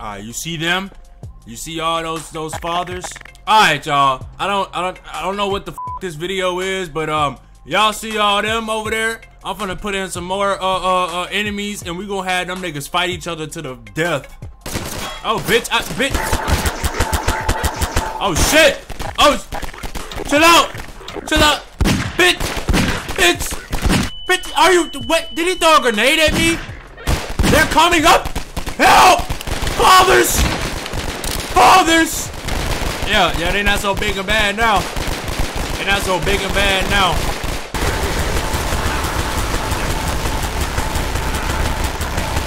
Alright, you see them? You see all those those fathers? Alright, y'all. I don't I don't I don't know what the this video is, but um y'all see all them over there? I'm gonna put in some more uh uh, uh enemies and we gonna have them niggas fight each other to the death. Oh bitch, I, bitch. Oh shit! Oh chill out! Chill out! Bitch! Bitch! Bitch, are you what did he throw a grenade at me? They're coming up! Help! Fathers! Fathers! Yeah, yeah, they not so big and bad now. They not so big and bad now.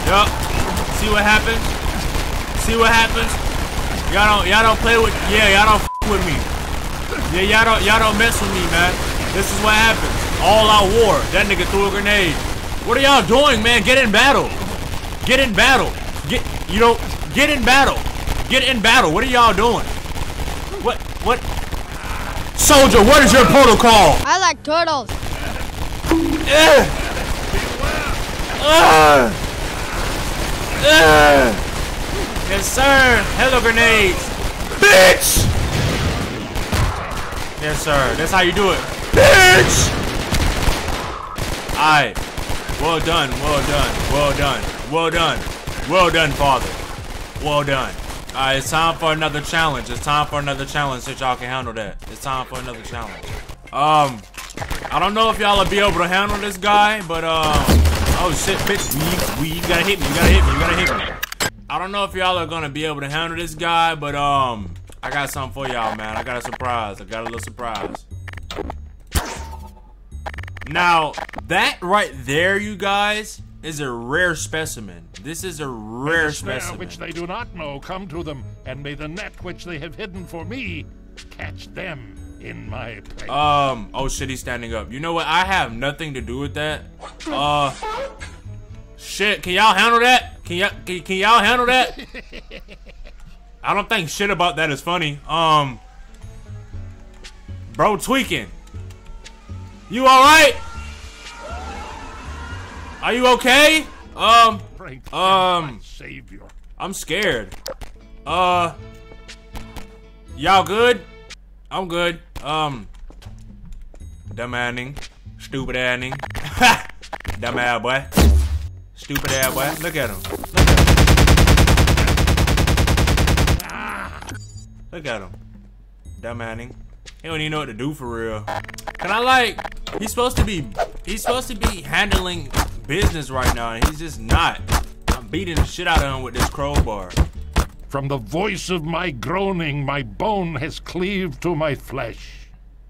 Yup. See what happens? See what happens? Y'all don't y'all don't play with yeah, y'all don't with me. Yeah, y'all don't y'all don't mess with me, man. This is what happens. All out war. That nigga threw a grenade. What are y'all doing, man? Get in battle. Get in battle. Get you know, get in battle. Get in battle. What are y'all doing? What what Soldier, what is your protocol? I like turtles. Ugh. Ugh. Ugh. Yes, sir. Hello, grenades. Bitch! Yes, sir. That's how you do it. Bitch! Alright. Well done, well done, well done, well done. Well done, father. Well done. Alright, it's time for another challenge. It's time for another challenge since y'all can handle that. It's time for another challenge. Um, I don't know if y'all will be able to handle this guy, but um, oh shit, bitch, we, we, you gotta hit me, you gotta hit me, you gotta hit me. I don't know if y'all are gonna be able to handle this guy, but um, I got something for y'all, man. I got a surprise. I got a little surprise. Now, that right there, you guys, is a rare specimen. This is a rare May the snare specimen. which they do not know come to them, and may the net which they have hidden for me catch them in my place. Um, oh shit, he's standing up. You know what? I have nothing to do with that. Uh, shit, can y'all handle that? Can y'all, can, can y'all handle that? I don't think shit about that is funny. Um, bro, tweaking. You alright? Are you okay? Um, um, savior. I'm scared. Uh, y'all good? I'm good. Um, dumb ass stupid ass dumb ass boy, stupid ass boy. Look at him. Look at him. Look at him. Dumb ass He don't even know what to do for real. Can I like? He's supposed to be. He's supposed to be handling business right now, and he's just not. I'm beating the shit out of him with this crowbar. From the voice of my groaning, my bone has cleaved to my flesh.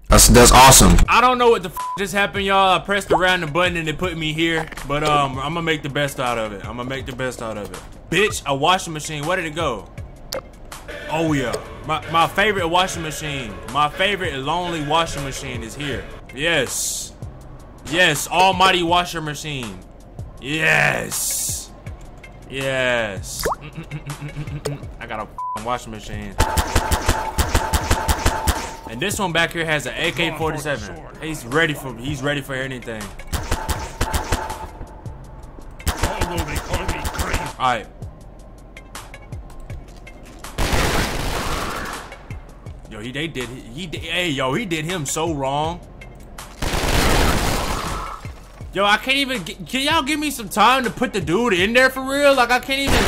That's that's awesome. I don't know what the f just happened, y'all. I pressed the random button and it put me here. But um, I'm gonna make the best out of it. I'm gonna make the best out of it. Bitch, a washing machine. Where did it go? Oh yeah, my my favorite washing machine. My favorite lonely washing machine is here. Yes, yes, almighty washer machine. Yes, yes. I got a washing machine. And this one back here has an AK-47. He's ready for he's ready for anything. Although they call me crazy. All right. Yo, he they did he did hey yo he did him so wrong. Yo, I can't even get, can y'all give me some time to put the dude in there for real? Like I can't even.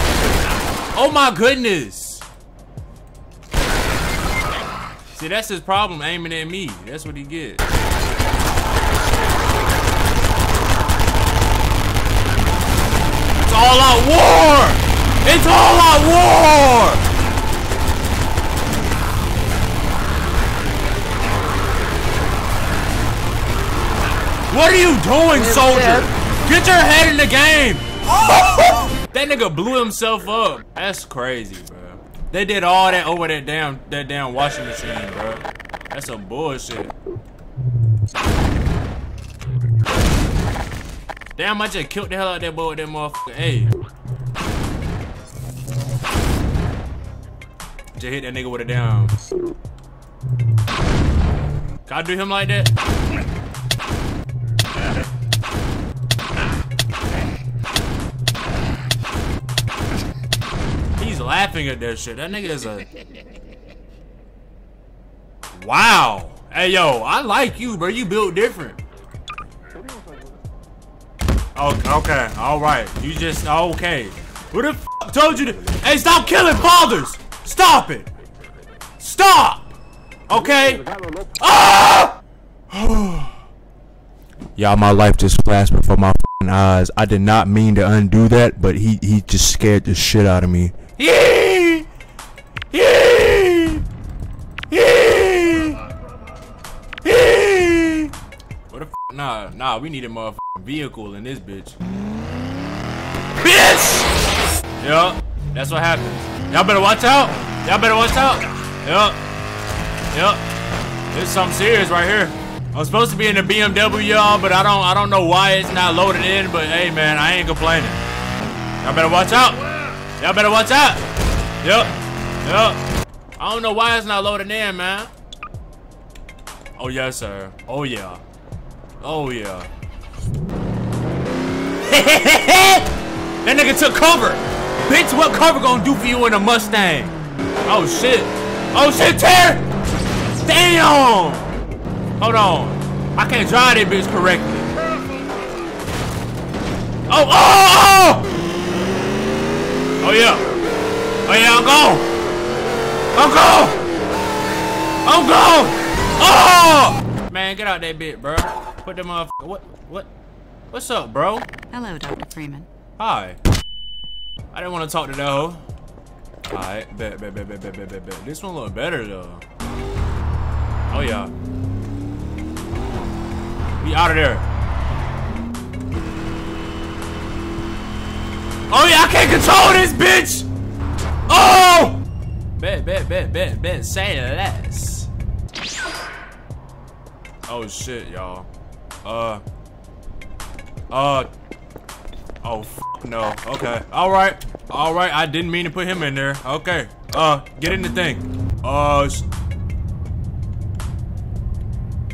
Oh my goodness. See, that's his problem aiming at me. That's what he gets. It's all out war! It's all out war! Are you doing, soldier? Get your head in the game! Oh! that nigga blew himself up. That's crazy, bro. They did all that over that damn that damn washing machine, bro. That's some bullshit. Damn, I just killed the hell out of that boy with that motherfucker. Hey. Just hit that nigga with a down. Can I do him like that? He's laughing at that shit. That nigga is a. Wow. Hey yo, I like you, bro. You built different. Oh, okay, all right. You just okay. Who the f told you to? Hey, stop killing fathers! Stop it! Stop! Okay. Ah! Y'all, my life just flashed before my eyes. I did not mean to undo that, but he he just scared the shit out of me. Yee! Nah, nah. We need a motherfucking vehicle in this bitch. Bitch! Yup. That's what happens. Y'all better watch out. Y'all better watch out. Yup. Yup. There's something serious right here. I'm supposed to be in the BMW, y'all, but I don't I don't know why it's not loaded in, but hey man, I ain't complaining. Y'all better watch out. Y'all better watch out. Yep. Yep. I don't know why it's not loaded in, man. Oh yes, sir. Oh yeah. Oh yeah. that nigga took cover. Bitch, what cover gonna do for you in a Mustang? Oh shit. Oh shit, tear! Damn! Hold on. I can't drive that bitch correctly. Oh, oh, oh! Oh, yeah. Oh, yeah, I'm gone. I'm gone. I'm gone. Oh! Man, get out that bitch, bro. Put them off. What? What? What's up, bro? Hello, Dr. Freeman. Hi. I didn't want to talk to that hoe. Alright, bet, bet, bet, bet, bet, bet, bet, bet. This one look better, though. Oh, yeah. We out of there. Oh yeah, I can't control this bitch! Oh! Bet, bet, bet, bet, bet, say less. Oh shit, y'all. Uh. Uh. Oh, no. Okay. Alright. Alright, I didn't mean to put him in there. Okay. Uh, get in the thing. Uh,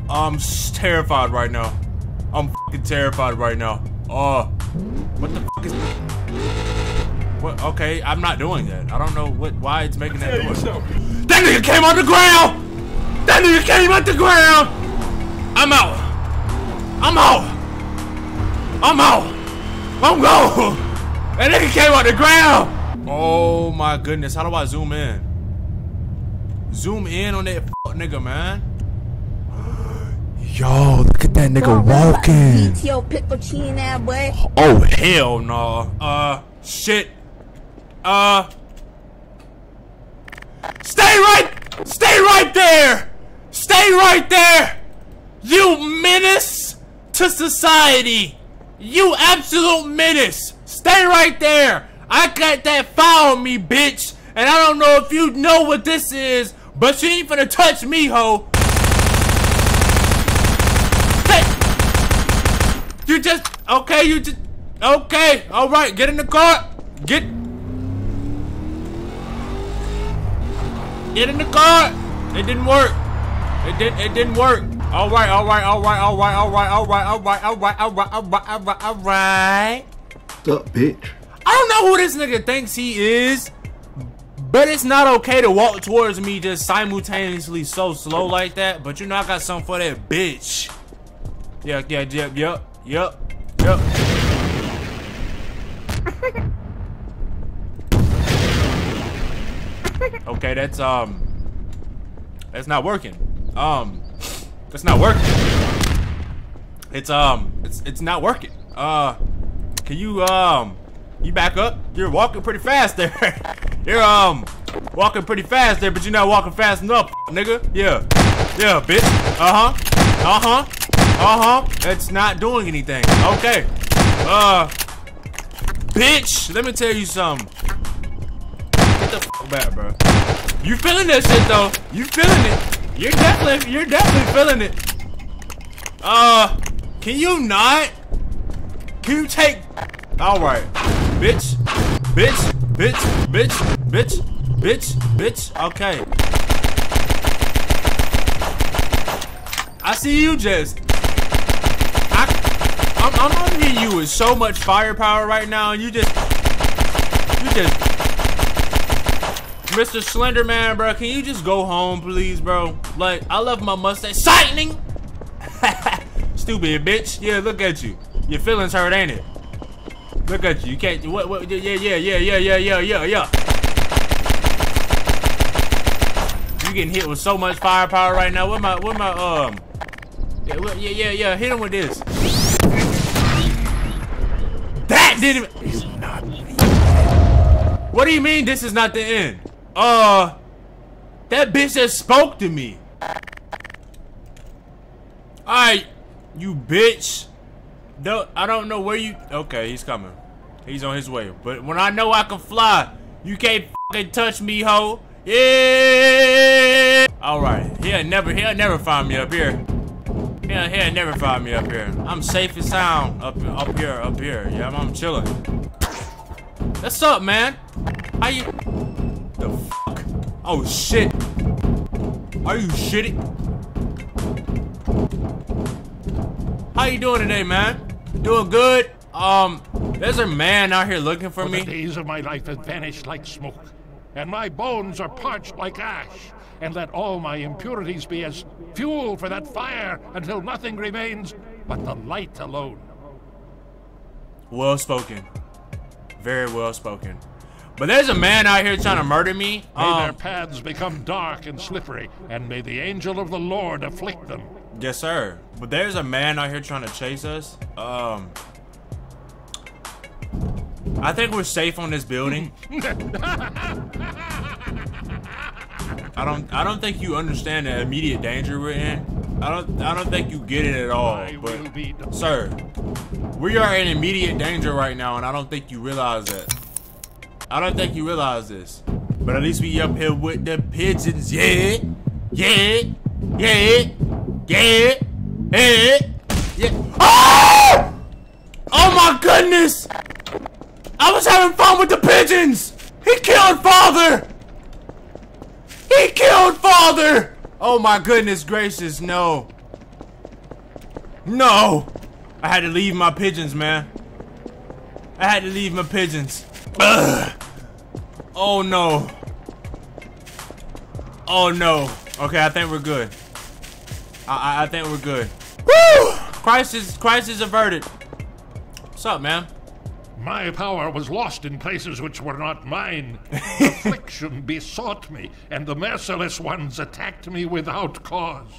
I'm terrified right now. I'm fucking terrified right now. Oh, what the fuck is? What? Okay, I'm not doing that. I don't know what why it's making that noise. That nigga came on the ground. That nigga came on the ground. I'm out. I'm out. I'm out. I'm going. That nigga came on the ground. Oh my goodness. How do I zoom in? Zoom in on that nigga, man. Yo, look at that nigga walking. Oh hell no. Uh, shit. Uh. Stay right. Stay right there. Stay right there. You menace to society. You absolute menace. Stay right there. I got that file on me, bitch. And I don't know if you know what this is, but you ain't finna touch me, ho. You just okay. You just okay. All right. Get in the car. Get get in the car. It didn't work. It didn't, It didn't work. All right. All right. All right. All right. All right. All right. All right. All right. All right. All right. All right. All right. What's up, bitch? I don't know who this nigga thinks he is. But it's not okay to walk towards me just simultaneously so slow like that. But you know I got something for that bitch. Yeah, yeah, yep, yep. Yep. Yep. okay, that's um that's not working. Um that's not working. It's um it's it's not working. Uh can you um you back up? You're walking pretty fast there. You're um walking pretty fast there, but you're not walking fast enough, nigga. Yeah. Yeah, bitch. Uh-huh. Uh-huh. Uh-huh. It's not doing anything. Okay. Uh Bitch, let me tell you something. Get the f back, bro. You feeling that shit though. You feeling it. You're definitely you're definitely feeling it. Uh can you not? Can you take Alright. Bitch. Bitch. Bitch. Bitch. Bitch. Bitch. Bitch. Okay. I see you just I'm, I'm under you with so much firepower right now, and you just, you just, Mr. Slender Man, bro, can you just go home, please, bro? Like, I love my mustache. Sightening! Stupid bitch. Yeah, look at you. Your feelings hurt, ain't it? Look at you. You can't. What? What? Yeah, yeah, yeah, yeah, yeah, yeah, yeah, yeah. You getting hit with so much firepower right now. What my? What my? Um. Yeah, what, yeah, yeah, yeah. Hit him with this. That didn't. What do you mean this is not the end? Uh, that bitch just spoke to me. Alright, you bitch. No, I don't know where you. Okay, he's coming. He's on his way. But when I know I can fly, you can't fucking touch me, ho. Yeah. All right. He'll never. He'll never find me up here. He'll, he'll never find me up here. I'm safe and sound up up here. Up here. Yeah, I'm, I'm chilling. What's up, man? How you? The? Oh shit. Are you shitty? How you doing today, man? Doing good? Um, there's a man out here looking for For the me. days of my life have vanished like smoke, and my bones are parched like ash. And let all my impurities be as fuel for that fire until nothing remains but the light alone. Well spoken. Very well spoken. But there's a man out here trying to murder me. May their Um, paths become dark and slippery, and may the angel of the Lord afflict them. yes, sir. But there's a man out here trying to chase us. Um, I think we're safe on this building. I don't. I don't think you understand the immediate danger we're in. I don't. I don't think you get it at all. But. Sir, we are in immediate danger right now, and I don't think you realize that. I don't think you realize this. But at least we up here with the pigeons, yeah, yeah, yeah, yeah, yeah, yeah. Oh! Oh my goodness! I was having fun with the pigeons! He killed father! He killed father! Oh my goodness gracious, no. No! I had to leave my pigeons, man. I had to leave my pigeons. Ugh. Oh no. Oh no. Okay, I think we're good. I, I, I think we're good. Woo! Crisis, crisis averted. What's up, man? My power was lost in places which were not mine. Affliction besought me, and the merciless ones attacked me without cause.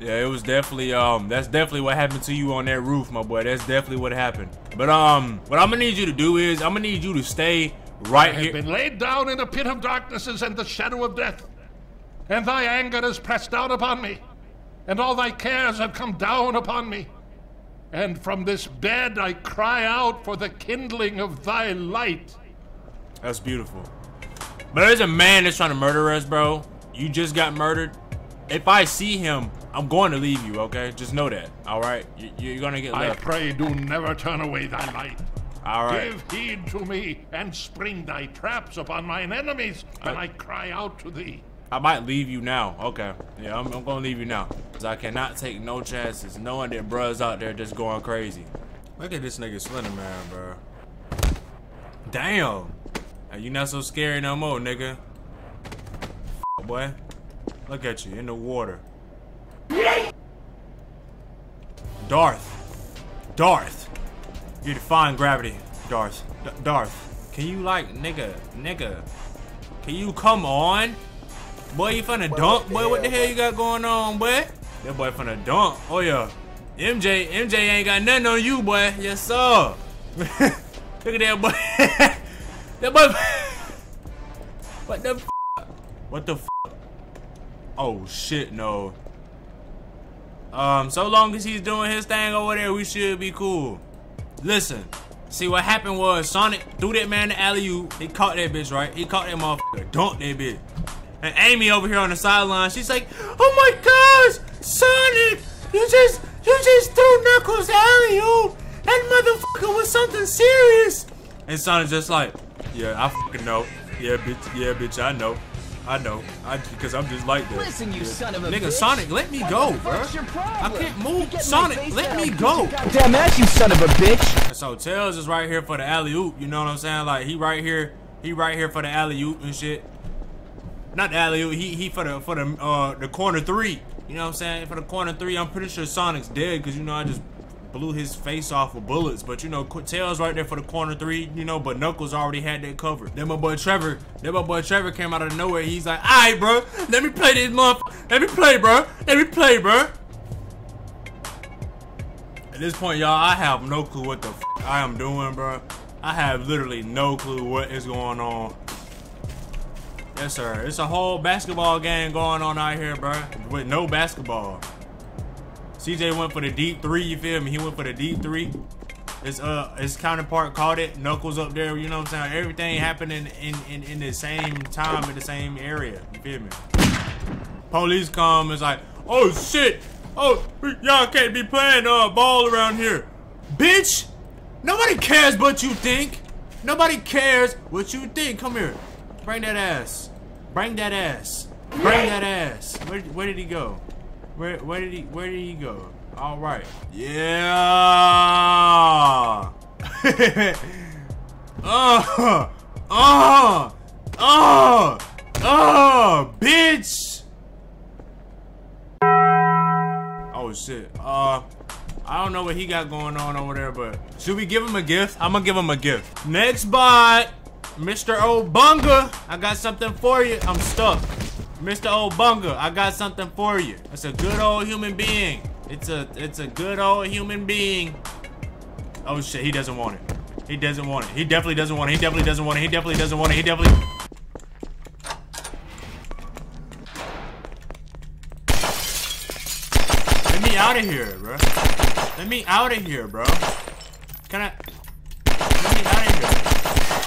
Yeah, it was definitely um that's definitely what happened to you on that roof, my boy. That's definitely what happened. But um what I'm gonna need you to do is I'm gonna need you to stay right I have here. been laid down in a pit of darknesses and the shadow of death. And thy anger is pressed down upon me, and all thy cares have come down upon me. And from this bed I cry out for the kindling of thy light. That's beautiful. But there's a man that's trying to murder us, bro. You just got murdered. If I see him, I'm going to leave you, okay? Just know that, all right? You, you're gonna get left. I pray do never turn away thy light. All right. Give heed to me, and spring thy traps upon mine enemies, and I cry out to thee. I might leave you now. Okay. Yeah, I'm, I'm gonna leave you now. Cause I cannot take no chances knowing that bruh's out there just going crazy. Look at this nigga Slender Man, bro. Damn. Now, you not so scary no more, nigga. Boy. Look at you in the water. Darth. Darth. You define gravity, Darth. D Darth. Can you like, nigga, nigga? Can you come on? Boy, you finna dunk? Boy, what the hell you got going on, boy? That boy finna dunk. Oh, yeah. MJ, MJ ain't got nothing on you, boy. Yes, sir. Look at that boy. that boy. What the f What the f Oh, shit, no. Um, so long as he's doing his thing over there, we should be cool. Listen, see what happened was Sonic threw that man the alley. He caught that bitch, right? He caught that motherfucker, dunked that bitch. And Amy over here on the sideline, she's like, "Oh my gosh, Sonic, you just you just threw Knuckles alley oop. That motherfucker was something serious." And Sonic's just like, "Yeah, I fucking know. Yeah, bitch. Yeah, bitch. I know." I know, I because I'm just like that. Listen, you Yeah. son of a nigga, bitch. Sonic, let me go, bro. fuck's your problem? I can't move, get in my Sonic. Let me go. Damn ass, you son of a bitch! So Tails is right here for the alley oop. You know what I'm saying? Like he right here, he right here for the alley oop and shit. not the alley oop. He he for the for the uh the corner three. You know what I'm saying? For the corner three, I'm pretty sure Sonic's dead because you know I just blew his face off with bullets. But you know, Tails right there for the corner three. You know, but Knuckles already had that covered. Then my boy Trevor, then my boy Trevor came out of nowhere. He's like, "All right, bro, let me play this motherfucker. Let me play, bro. Let me play, bro." At this point, y'all, I have no clue what the I am doing, bro. I have literally no clue what is going on. Yes, sir. It's a whole basketball game going on out here, bro, with no basketball. CJ went for the deep three, you feel me? He went for the deep three. His uh his counterpart caught it. Knuckles up there, you know what I'm saying? Everything happening in, in, in the same time in the same area. You feel me? Police come, it's like, oh shit! Oh, y'all can't be playing uh ball around here. Bitch! Nobody cares what you think. Nobody cares what you think. Come here. Bring that ass. Bring that ass. Bring that ass. Where, where did he go? Where where did he where did he go? All right. Yeah. oh. Oh. Oh. Oh, bitch. Oh shit. Uh I don't know what he got going on over there, but should we give him a gift? I'm gonna give him a gift. Next bot, Mr. Obunga. I got something for you. I'm stuck. Mr. Obunga, I got something for you. It's a good old human being. It's a it's a good old human being. Oh shit, he doesn't want it. He doesn't want it. He definitely doesn't want it. He definitely doesn't want it. He definitely doesn't want it. He definitely Let me out of here, bro. Let me out of here, bro. Can I Let me out of here.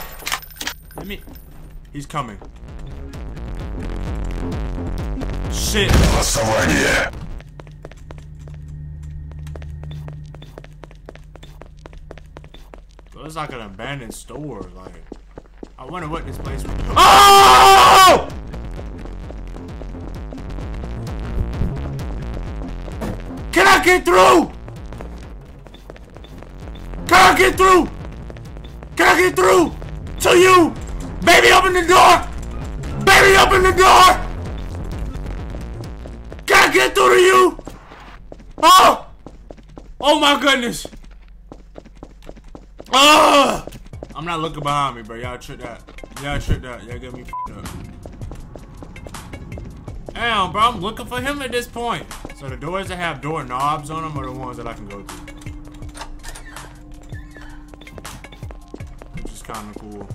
Let me He's coming. Shit. Голосование. It's like an abandoned store. Like, I wonder what this place. Was. Oh! Can I get through? Can I get through? Can I get through to you? Baby, open the door! Baby, open the door! Get through to you? Oh! Oh my goodness! Oh! I'm not looking behind me, bro. Y'all tricked that. Y'all tricked that. Y'all get me up. Damn, bro. I'm looking for him at this point. So the doors that have door knobs on them are the ones that I can go through. Which is kind of cool.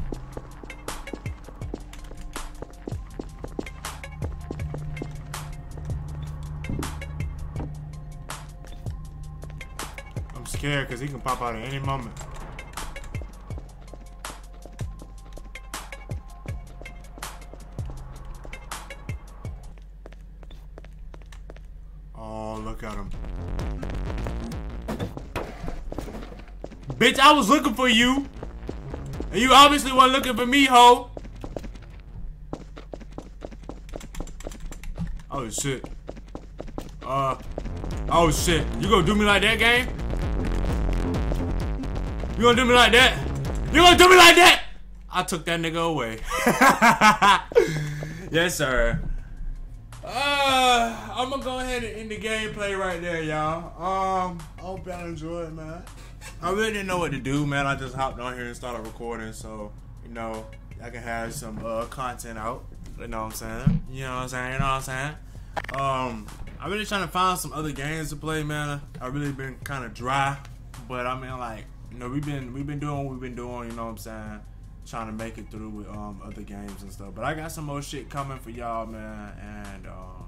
I'm because he can pop out at any moment. Oh, look at him. Bitch, I was looking for you. And you obviously weren't looking for me, ho. Oh, shit. Uh. Oh, shit. You gonna do me like that, gang? You gonna do me like that? You gonna do me like that? I took that nigga away. yes, sir. Uh, I'm gonna go ahead and end the gameplay right there, y'all. Um, I hope y'all enjoyed, man. I really didn't know what to do, man. I just hopped on here and started recording, so you know, I can have some uh content out. You know what I'm saying? You know what I'm saying? You know what I'm saying? Um, I'm really trying to find some other games to play, man. I've really been kind of dry, but I mean, like, you know, we've been we've been doing what we've been doing. You know what I'm saying? Trying to make it through with um other games and stuff. But I got some more shit coming for y'all, man, and um,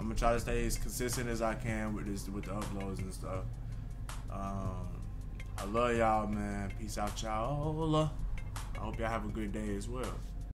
I'm gonna try to stay as consistent as I can with this with the uploads and stuff. Um, I love y'all, man. Peace out, y'all. I hope y'all have a good day as well.